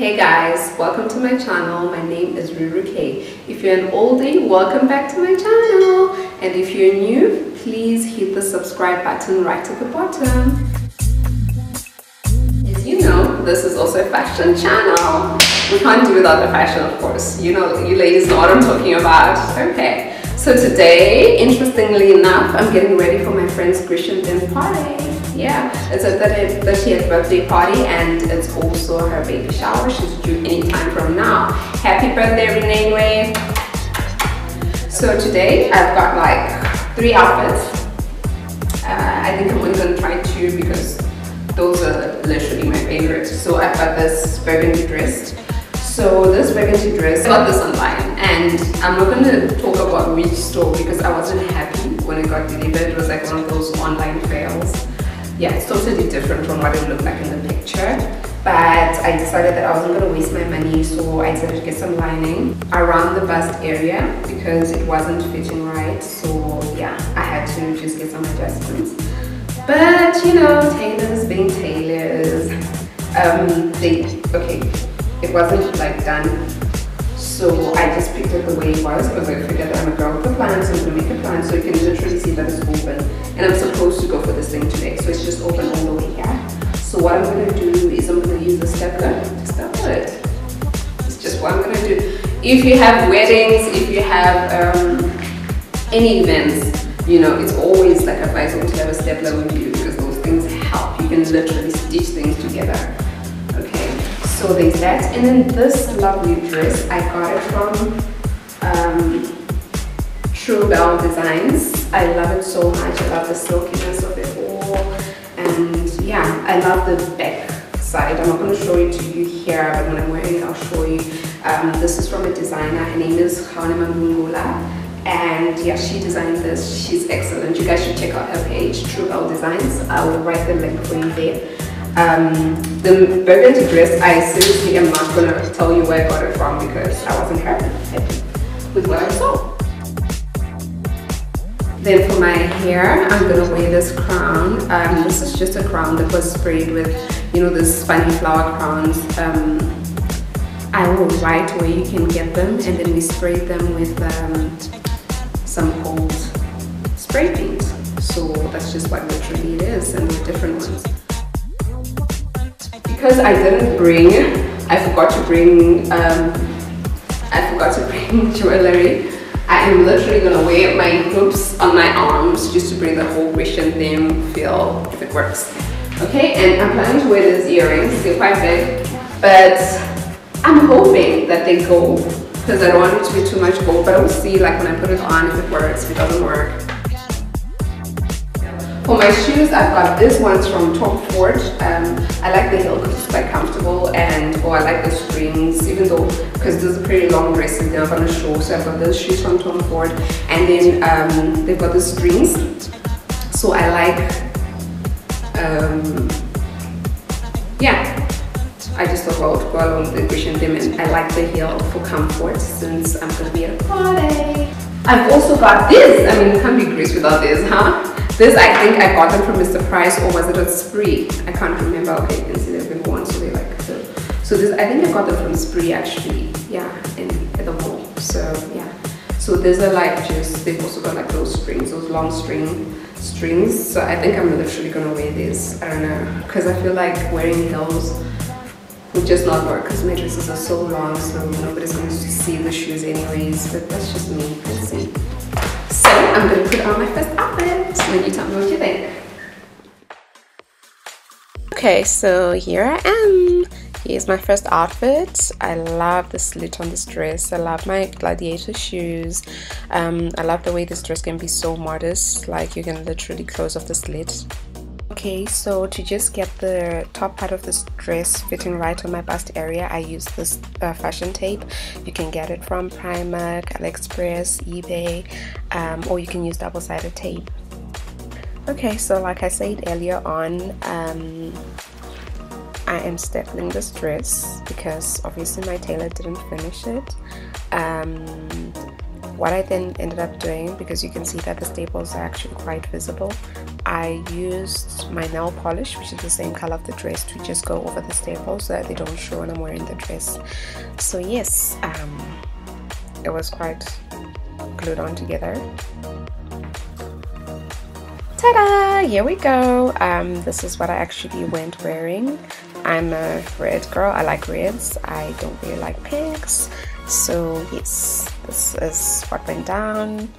Hey guys, welcome to my channel. My name is Rueru Kay. If you're an oldie, welcome back to my channel. And if you're new, please hit the subscribe button right at the bottom. As you know, this is also a fashion channel. We can't do without the fashion, of course. You know, you ladies know what I'm talking about. Okay, so today, interestingly enough, I'm getting ready for my friend's Grecian dinner party. Yeah, it's a 30th birthday party and it's also her baby shower. She's due anytime from now. Happy birthday, Renee Way. So today I've got like three outfits. Uh, I think I'm only gonna try two because those are literally my favorites. So I've got this burgundy dress. So this burgundy dress, I got this online and I'm not gonna talk about which store because I wasn't happy when it got delivered. It was like one of those online fails yeah, it's totally different from what it looked like in the picture. But I decided that I wasn't going to waste my money, so I decided to get some lining around the bust area because it wasn't fitting right. So yeah, I had to just get some adjustments. But you know, tailors being tailors, um, they, okay, it wasn't like done so I just picked it the way it was because I figured that I'm a girl with a plan, so I'm gonna make a plan so you can literally see that it's open. And I'm supposed to go for this thing today, so it's just open all the way here. So what I'm gonna do is I'm gonna use a stapler to staple it. It's just what I'm gonna do. If you have weddings, if you have um, any events, you know, it's always like advisable to have a stapler with you because those things help. You can literally stitch things together. So there's that. And then this lovely dress, I got it from um, True Bell Designs. I love it so much. I love the silkiness of it all. And yeah, I love the back side. I'm not going to show it to you here, but when I'm wearing it, I'll show you. Um, this is from a designer. Her name is Khanema Mungula. And yeah, she designed this. She's excellent. You guys should check out her page, True Bell Designs. I will write the link for you there. Um, the burgundy dress, I seriously am not gonna tell you where I got it from because I wasn't happy with what I saw. Then for my hair, I'm gonna wear this crown. Um, this is just a crown that was sprayed with, you know, this funny flower crowns. Um, I will write where you can get them and then we spray them with um, some cold spray paint. So that's just what literally it is and the different ones because I didn't bring, I forgot to bring, um, I forgot to bring jewelry. I am literally gonna wear my hoops on my arms just to bring the whole Grecian theme feel if it works. Okay, and I'm planning to wear these earrings, they're quite big, but I'm hoping that they go because I don't want it to be too much gold, but I will see like when I put it on if it works, if it doesn't work. For my shoes, I've got this one's from Tom Ford. Um, I like the heel because it's quite comfortable and oh, I like the strings, even though, because this is a pretty long dress and they're gonna show. So I've got those shoes from Tom Ford and then um, they've got the strings. So I like, um, yeah, I just thought well, to go along with the Grecian theme and I like the heel for comfort since I'm gonna be at a party. I've also got this, I mean, it can't be Greece without this, huh? This, I think I got them from Mr. Price or was it a Spree? I can't remember. Okay, you can see they've been worn, so they like so. So this, I think I got them from Spree actually. Yeah, in the mall. So yeah. So these are like just, they've also got like those strings, those long string strings. So I think I'm literally gonna wear this. I don't know, because I feel like wearing heels would just not work because my dresses are so long, so nobody's going to see the shoes anyways. But that's just me. Let's see. So I'm to put on my first outfit. Then you tell me what you think. Okay, so here I am. Here's my first outfit. I love the slit on this dress. I love my gladiator shoes. Um, I love the way this dress can be so modest. Like you can literally close off the slit. Okay, so to just get the top part of this dress fitting right on my bust area, I use this uh, fashion tape. You can get it from Primark, AliExpress, eBay, um, or you can use double-sided tape. Okay, so like I said earlier on, um, I am stapling this dress because obviously my tailor didn't finish it. Um, what I then ended up doing, because you can see that the staples are actually quite visible, I used my nail polish, which is the same color of the dress, to just go over the staples so that they don't show when I'm wearing the dress. So yes, um, it was quite glued on together. Ta-da! Here we go. Um, this is what I actually went wearing. I'm a red girl. I like reds. I don't really like pinks. So yes, this is what went down.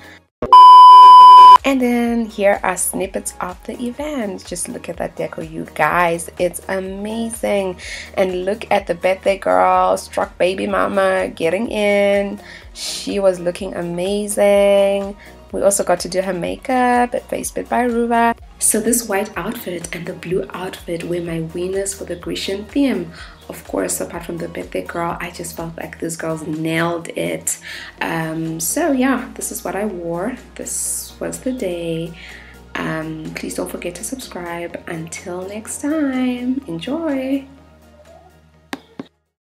And then here are snippets of the event. Just look at that deco, you guys. It's amazing. And look at the birthday girl, struck baby mama, getting in. She was looking amazing. We also got to do her makeup at Face Beat by Ruva. So this white outfit and the blue outfit were my winners for the Grecian theme. Of course, apart from the birthday girl, I just felt like these girls nailed it. Um, so yeah, this is what I wore. This was the day. Um, please don't forget to subscribe. Until next time, enjoy.